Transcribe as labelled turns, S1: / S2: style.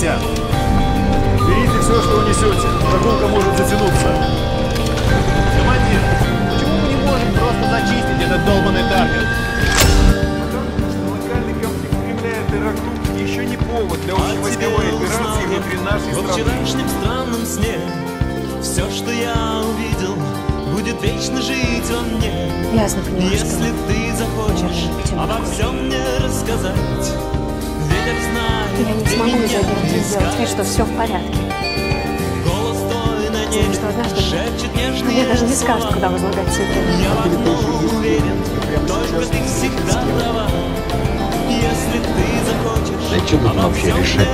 S1: висят. Берите все, что вы несете. Прогулка может затянуться.
S2: Командир, почему мы не можем просто зачистить этот долбанный таргет?
S3: Локальный конфликт Кремля и теракту еще не повод для общевойсковой операции внутри нашей
S4: Во
S3: страны.
S4: вчерашнем странном сне Все, что я увидел, будет вечно жить во мне
S5: Ясно поняла,
S4: Если
S5: что
S4: ты захочешь обо всем мне рассказать
S5: я не смогу
S4: меня
S5: из раз сделать вид, что все в порядке.
S4: Голос твой на
S5: Потому
S4: небе
S5: что однажды
S4: шепчет нежные
S5: Мне даже не скажут, куда возлагать цветы.
S4: Я в одном уверен, только ты всегда права Если ты захочешь
S6: тут
S4: обо
S6: вообще решать?